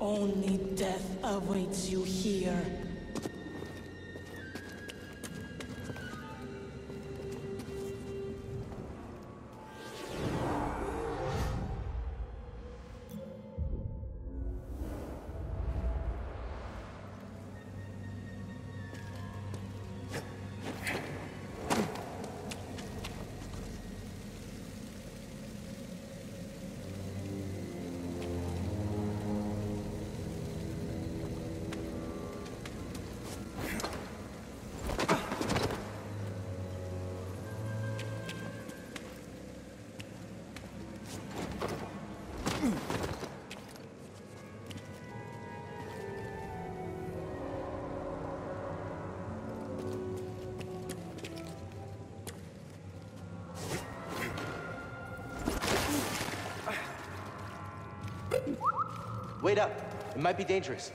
Only death awaits you here. It might be dangerous.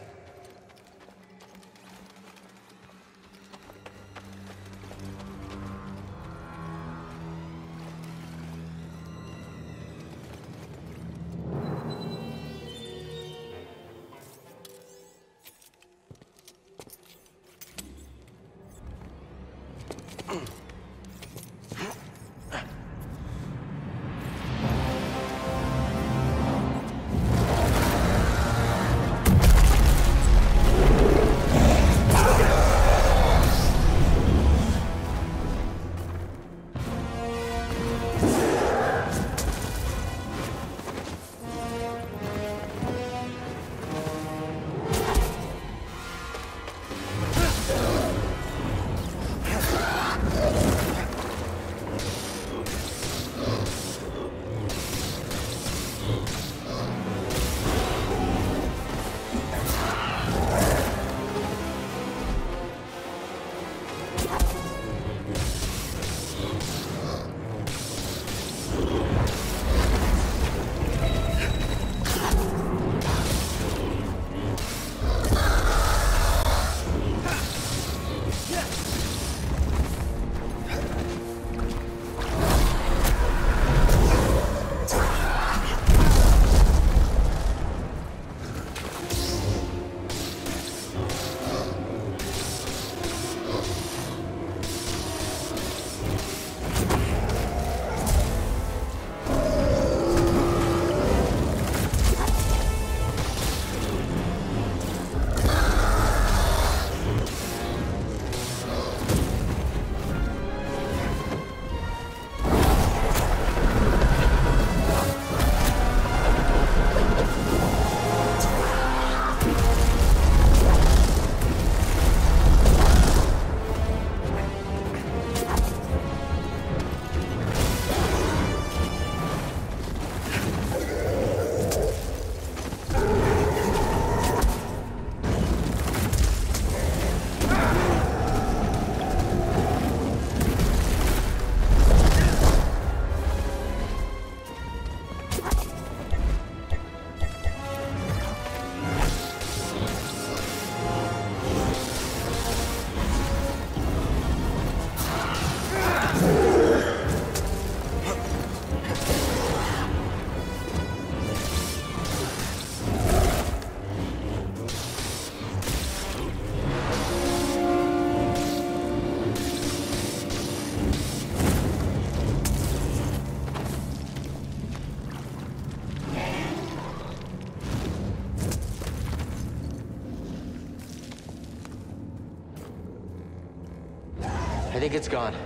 Think it's gone.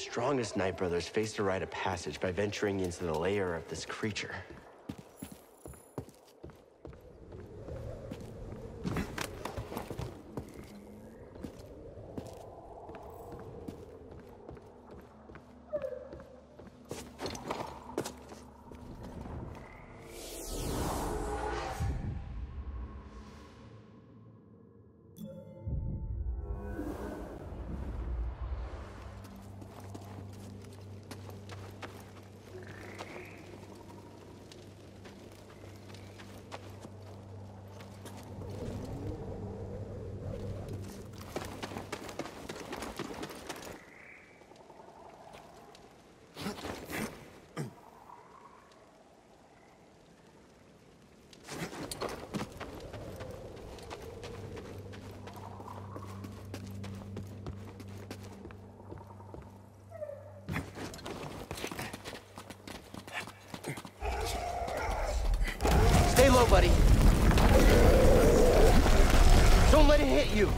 Strongest Night Brothers faced a rite of passage by venturing into the lair of this creature. Buddy. Don't let it hit you.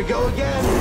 we go again.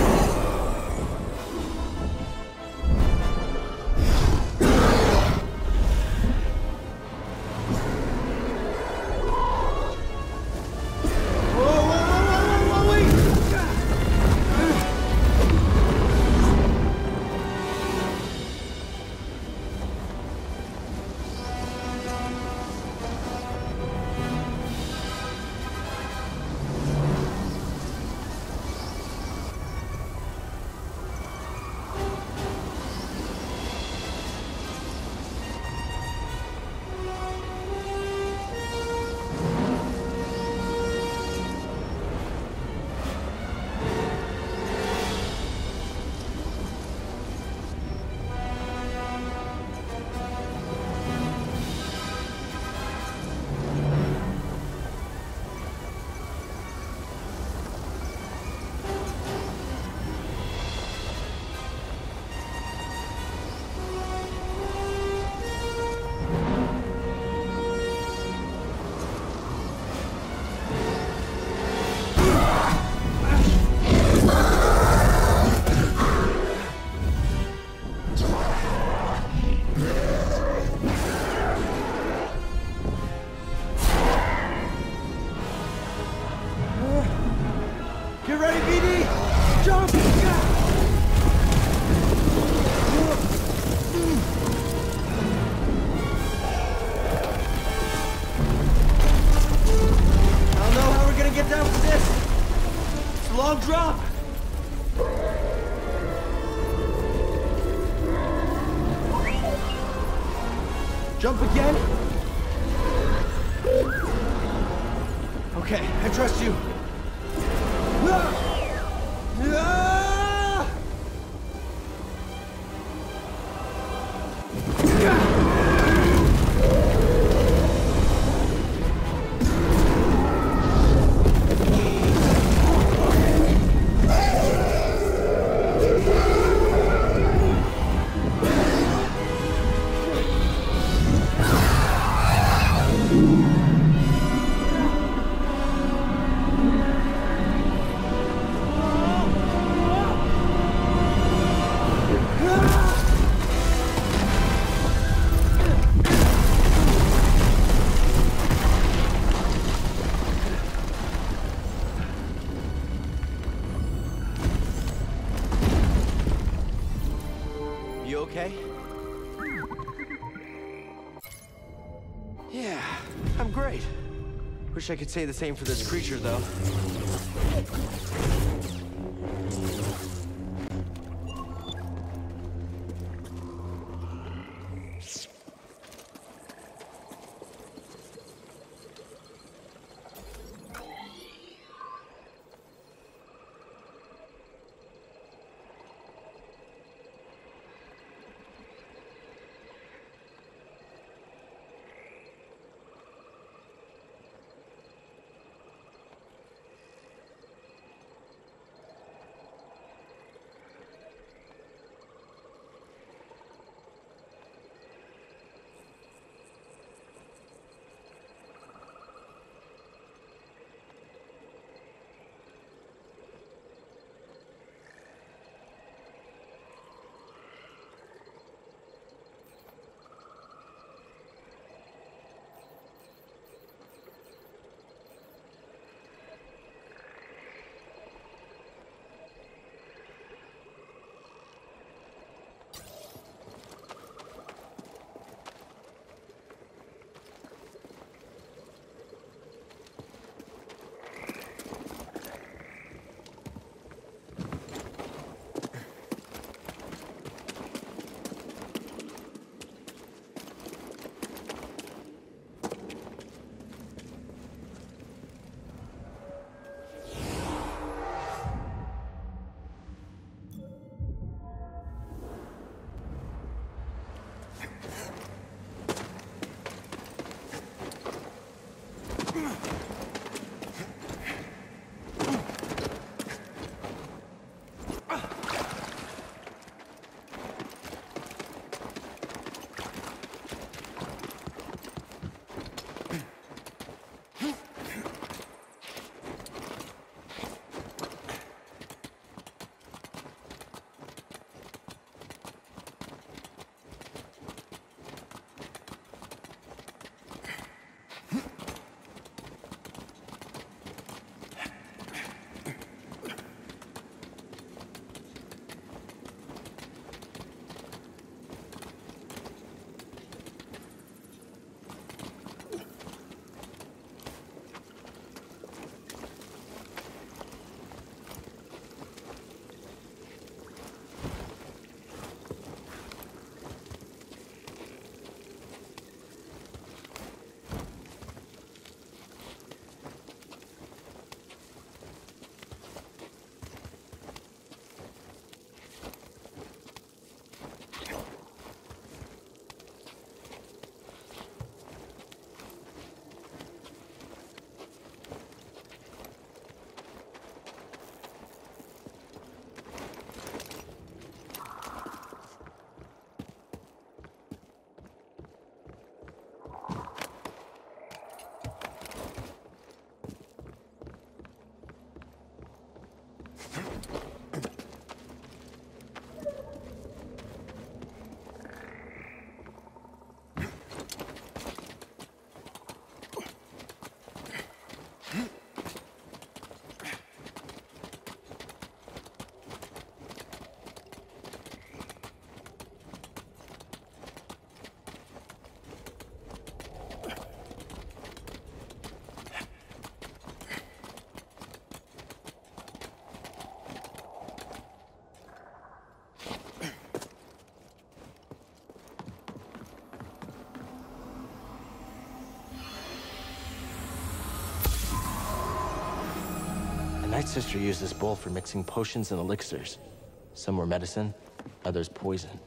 Okay? Yeah, I'm great. Wish I could say the same for this creature, though. Sister used this bowl for mixing potions and elixirs. Some were medicine, others poison.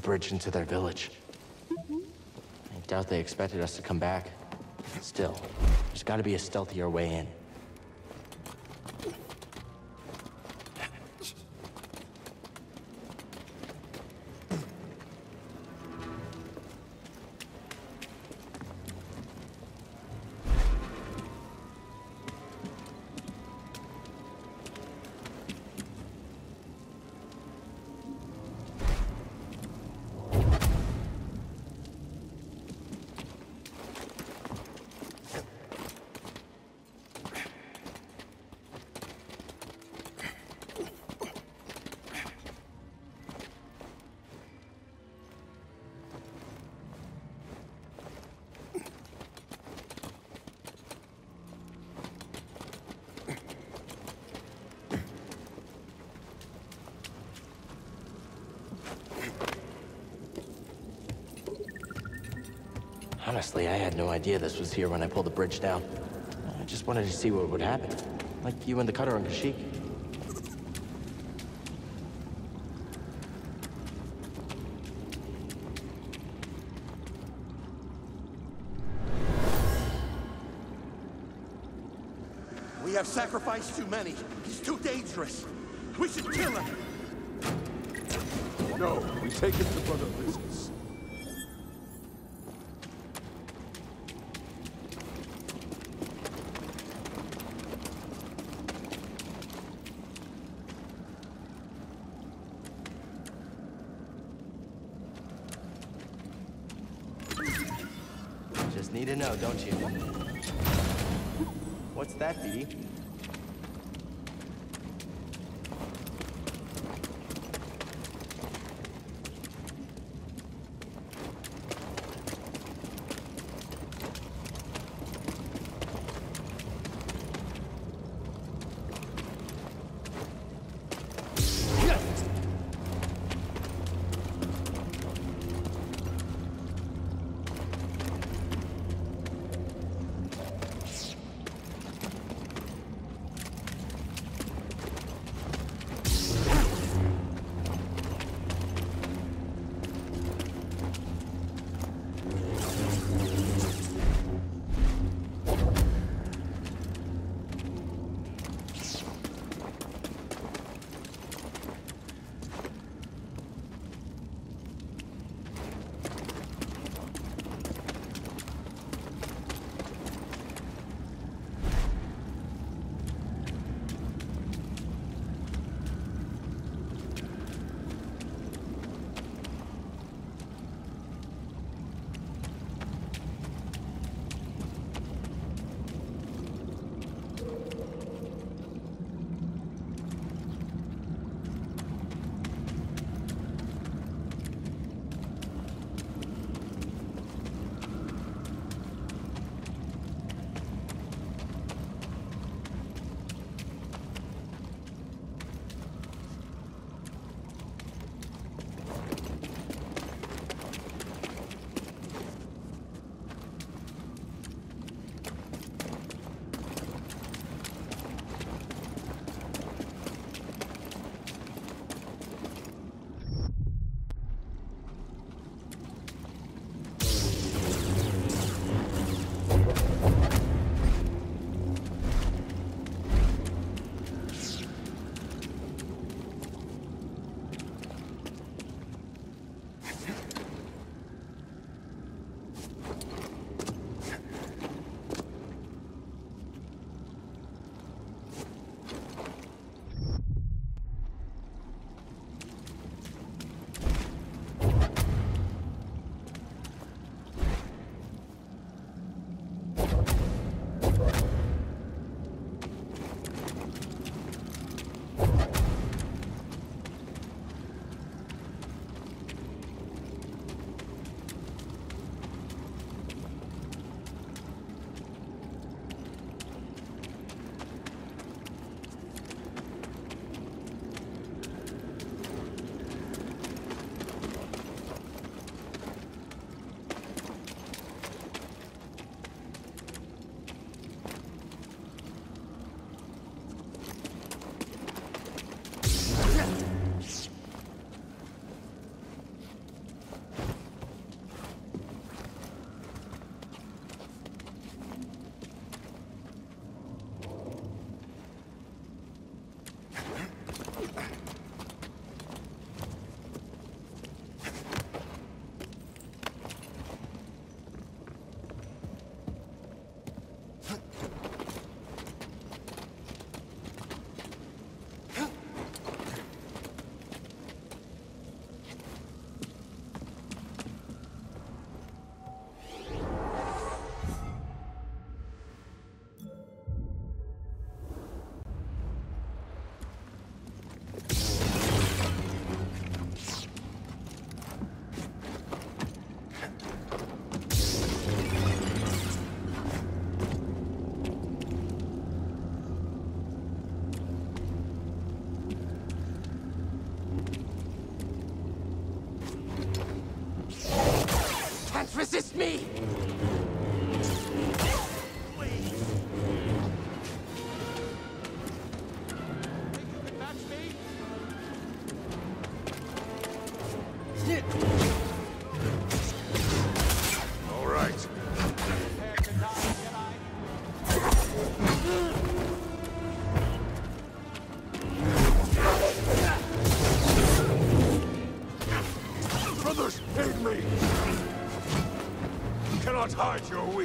Bridge into their village. I doubt they expected us to come back. Still, there's gotta be a stealthier way in. Honestly, I had no idea this was here when I pulled the bridge down. I just wanted to see what would happen. Like you and the cutter on Kashyyyk. We have sacrificed too many. He's too dangerous. We should kill him. No, we take him to brother Viscus. Cannot hide your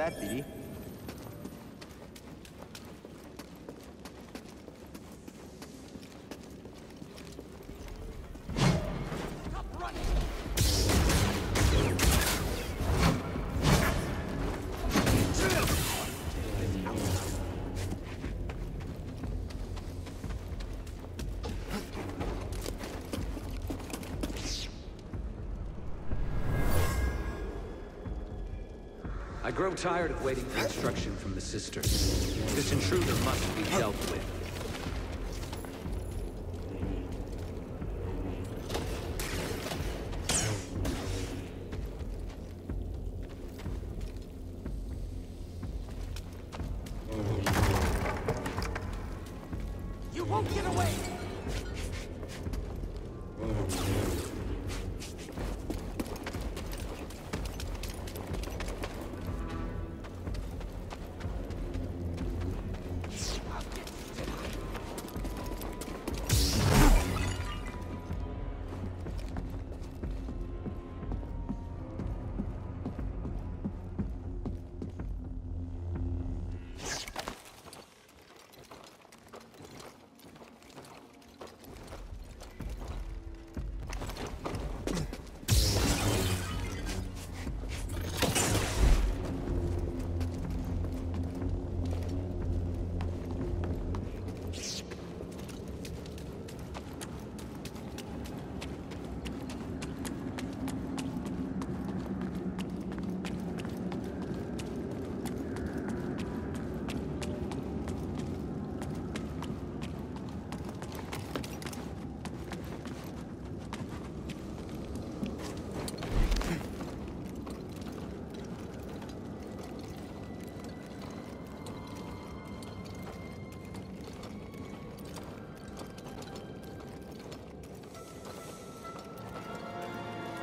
that, BD? Grow tired of waiting for instruction from the sisters. This intruder must be dealt with.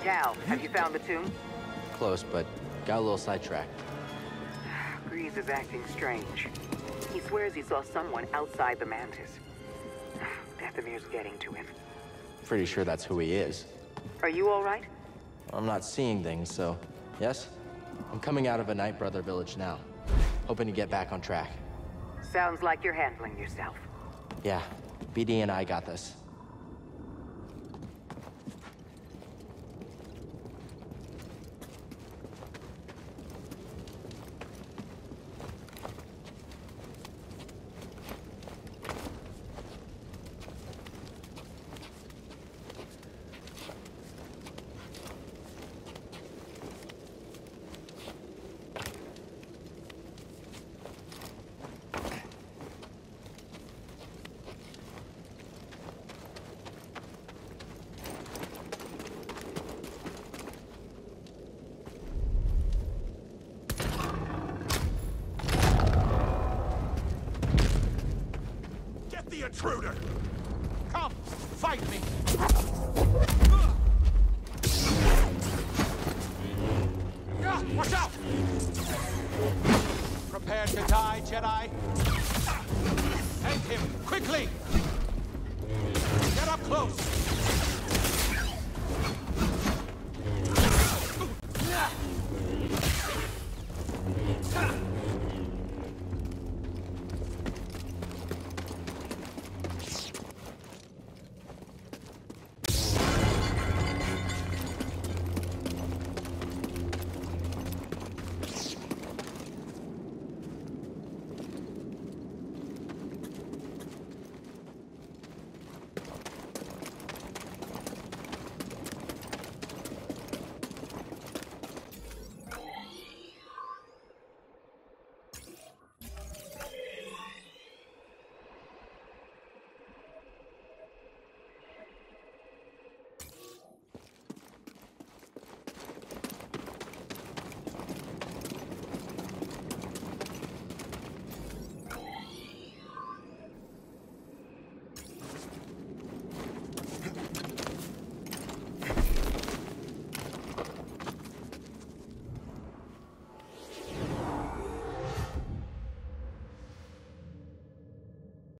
Cal, have you found the tomb? Close, but got a little sidetracked. Greez is acting strange. He swears he saw someone outside the Mantis. Dathomir's getting to him. Pretty sure that's who he is. Are you all right? I'm not seeing things, so yes? I'm coming out of a Night Brother village now. Hoping to get back on track. Sounds like you're handling yourself. Yeah, BD and I got this.